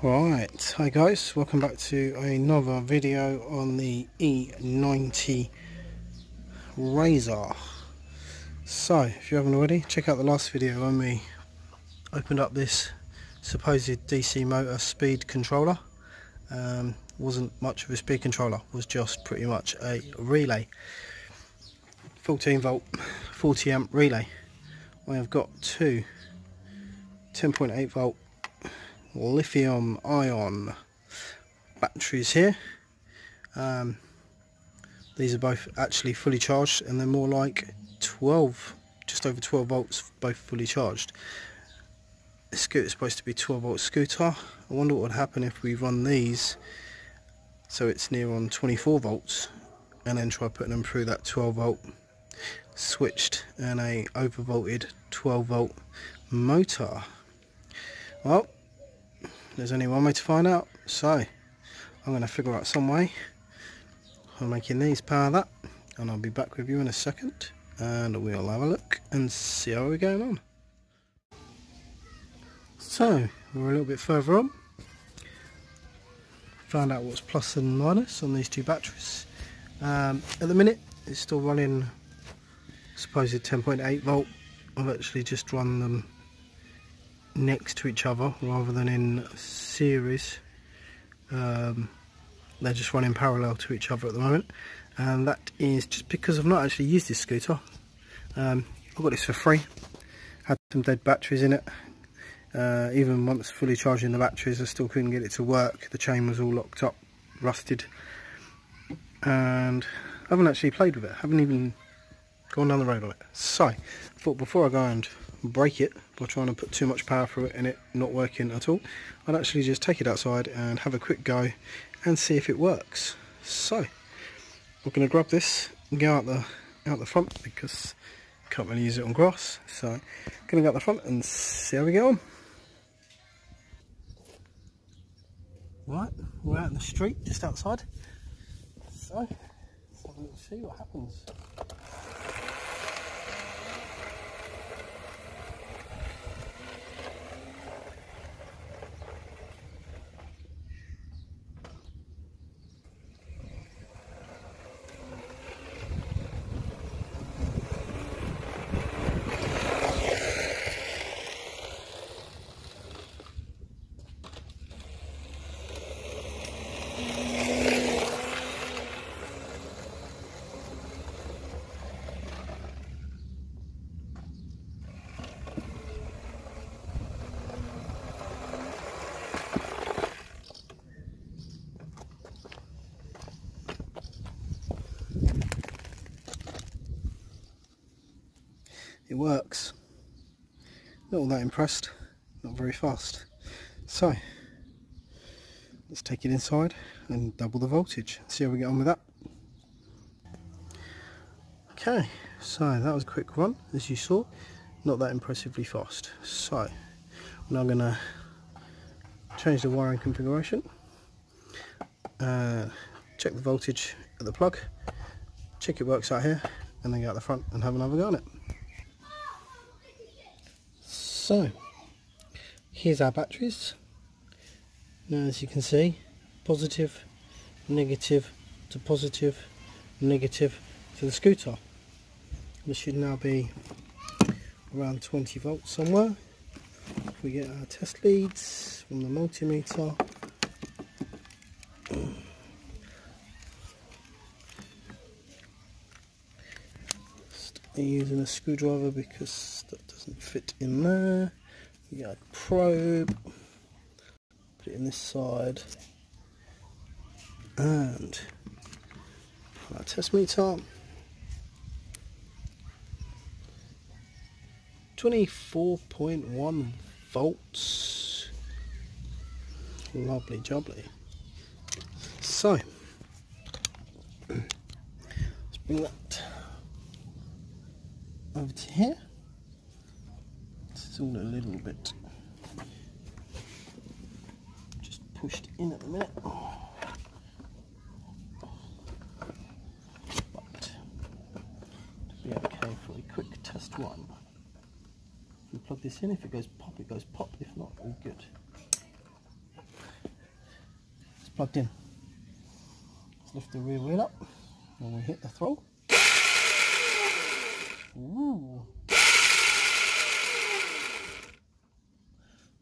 Right, hi guys, welcome back to another video on the E90 Razor. So, if you haven't already, check out the last video when we opened up this supposed DC motor speed controller. Um, wasn't much of a speed controller, was just pretty much a relay. 14 volt, 40 amp relay. We have got two 10.8 volt lithium ion batteries here. Um, these are both actually fully charged and they're more like 12 just over 12 volts both fully charged. Scooter is supposed to be 12 volt scooter. I wonder what would happen if we run these so it's near on 24 volts and then try putting them through that 12 volt switched and a overvolted 12 volt motor. Well there's only one way to find out. So I'm going to figure out some way of making these power that and I'll be back with you in a second and we'll have a look and see how we're going on. So we're a little bit further on. Found out what's plus and minus on these two batteries. Um, at the minute it's still running supposed 10.8 volt. I've actually just run them next to each other rather than in series. Um, they're just running parallel to each other at the moment. And that is just because I've not actually used this scooter. Um, I got this for free. Had some dead batteries in it. Uh, even once fully charging the batteries I still couldn't get it to work. The chain was all locked up rusted. And I haven't actually played with it. Haven't even gone down the road on it. So I thought before I go and break it by trying to put too much power through it and it not working at all I'd actually just take it outside and have a quick go and see if it works. So we're going to grab this and go out the out the front because can't really use it on grass. So I'm going to go out the front and see how we get on. Right we're out in the street just outside. So let's have a look see what happens it works. Not all that impressed, not very fast. So, let's take it inside and double the voltage, see how we get on with that. Okay, so that was a quick run, as you saw, not that impressively fast. So, I'm now going to change the wiring configuration, uh, check the voltage at the plug, check it works out here, and then go out the front and have another go on it. So, here's our batteries. Now as you can see, positive, negative to positive, negative to the scooter. This should now be around 20 volts somewhere. If we get our test leads from the multimeter, using a screwdriver because that doesn't fit in there. We got probe, it in this side, and our test meter. 24.1 volts. Lovely jubbly. So, let's bring that over to here. This is all a little bit just pushed in at the minute. But to be okay for a quick test one. If we plug this in, if it goes pop, it goes pop. If not, all good. It's plugged in. Let's lift the rear wheel up and we hit the throttle. Ooh.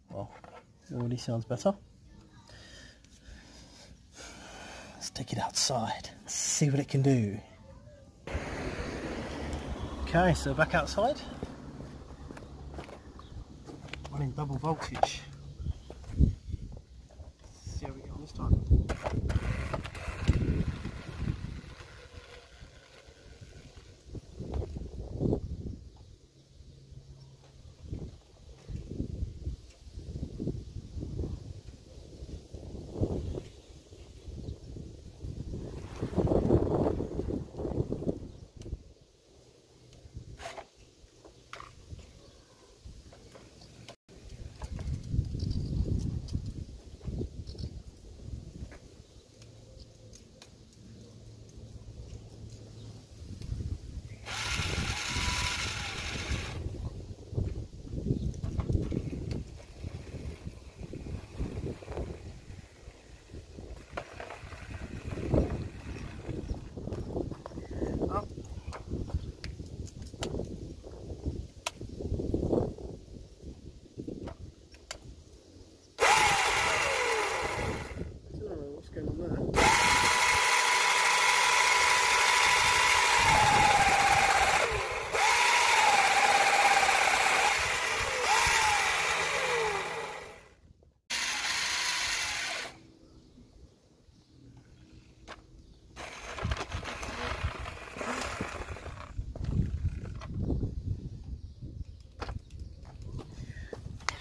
Well, already sounds better. Let's take it outside, see what it can do. Okay, so back outside. Running double voltage. see how we get on this time.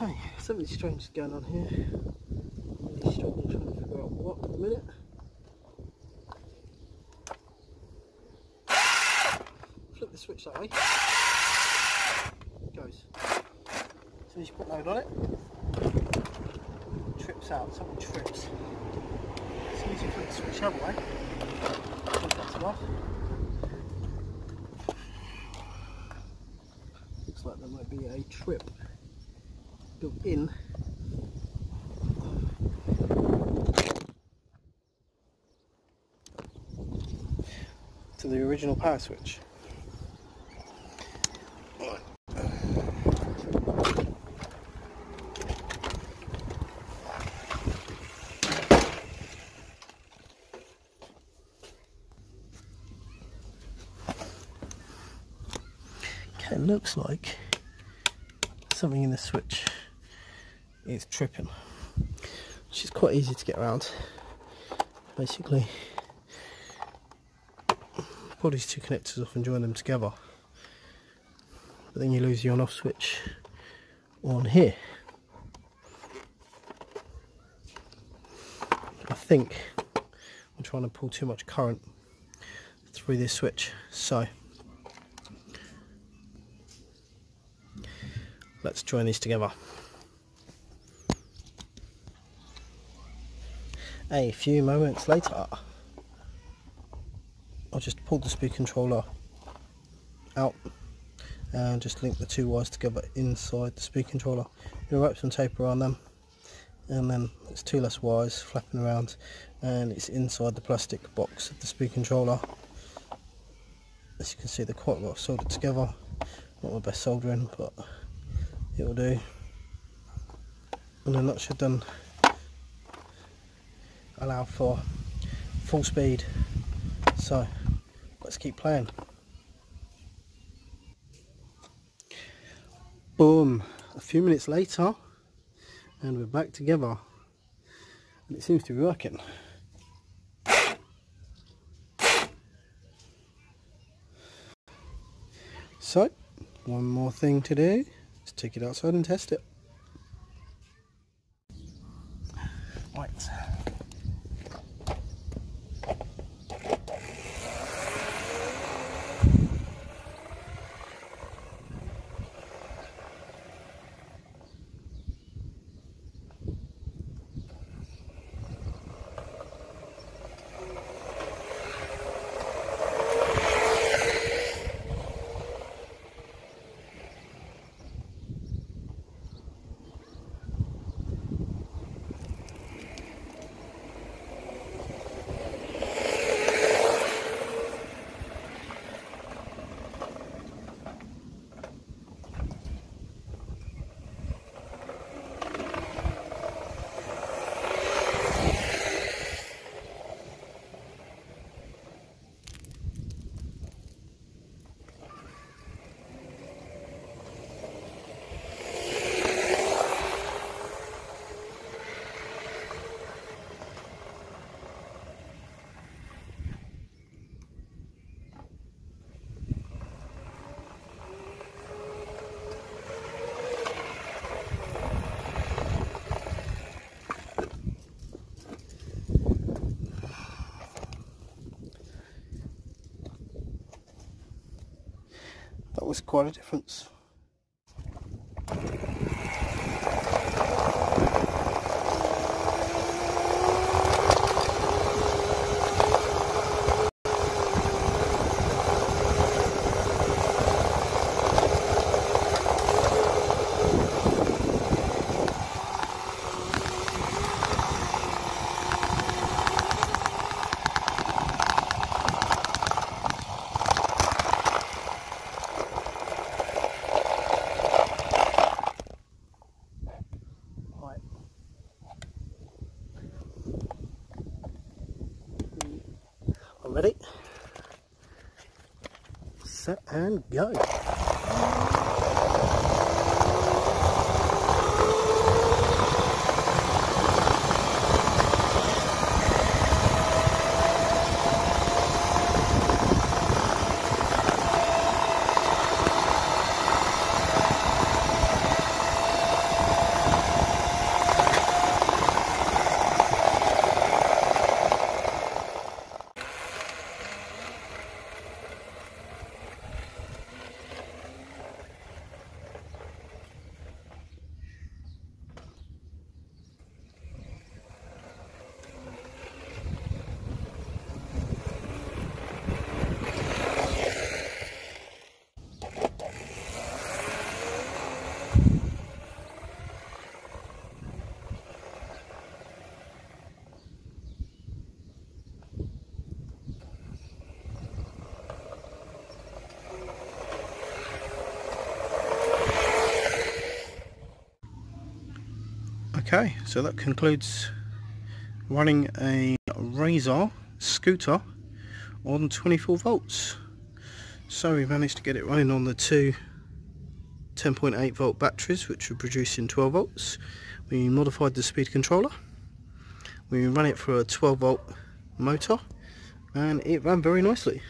Okay, something strange is going on here. I'm really struggling trying to figure out what at the minute. Flip the switch that way. It goes. As you put load on it, it trips out, something trips. As soon as you flip the switch the other way, contacts off. Looks like there might be a trip in to the original power switch. Okay, looks like something in the switch is tripping. Which is quite easy to get around basically. Pull these two connectors off and join them together. But then you lose the on off switch on here. I think I'm trying to pull too much current through this switch so let's join these together A few moments later, I just pulled the speed controller out and just link the two wires together inside the speed controller. You wrap some tape around them and then it's two less wires flapping around and it's inside the plastic box of the speed controller. As you can see they're quite well soldered together. Not my best soldering but it'll do. And then that should done allow for full speed. So let's keep playing. Boom. A few minutes later and we're back together. And it seems to be working. So one more thing to do is take it outside and test it was quite a difference. Ready, set and go. Okay, so that concludes running a Razor scooter on 24 volts. So we managed to get it running on the two 10.8 volt batteries which were producing 12 volts. We modified the speed controller. We ran it for a 12 volt motor and it ran very nicely.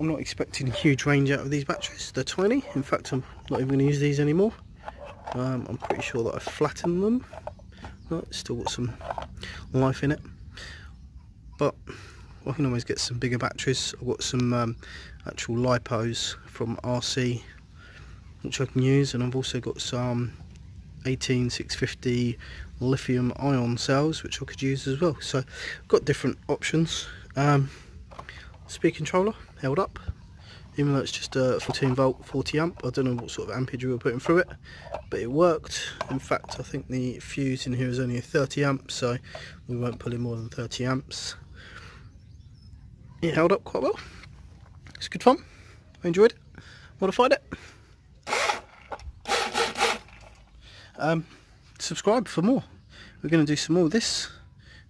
I'm not expecting a huge range out of these batteries, they're tiny, in fact I'm not even going to use these anymore um, I'm pretty sure that I've flattened them. Still got some life in it. But I can always get some bigger batteries. I've got some um, actual LiPos from RC which I can use and I've also got some 18650 lithium ion cells which I could use as well. So I've got different options. Um, speed controller held up even though it's just a 14 volt 40 amp I don't know what sort of ampage we were putting through it but it worked. In fact I think the fuse in here is only a 30 amp so we won't pull in more than 30 amps. It held up quite well. It's good fun. I enjoyed it. Modified it. Um, subscribe for more. We're going to do some more of this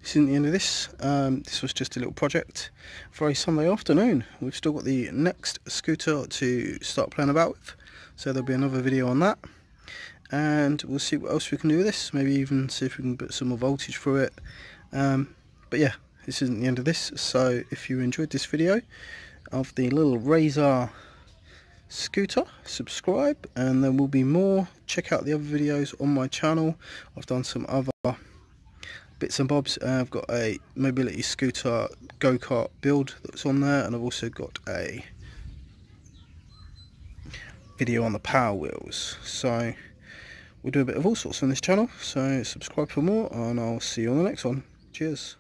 this isn't the end of this. Um, this was just a little project for a Sunday afternoon. We've still got the next scooter to start playing about with. So there'll be another video on that. And we'll see what else we can do with this. Maybe even see if we can put some more voltage through it. Um, but yeah, this isn't the end of this. So if you enjoyed this video of the little Razor scooter subscribe and there will be more check out the other videos on my channel i've done some other bits and bobs. Uh, I've got a mobility scooter go-kart build that's on there and I've also got a video on the power wheels. So we do a bit of all sorts on this channel. So subscribe for more and I'll see you on the next one. Cheers.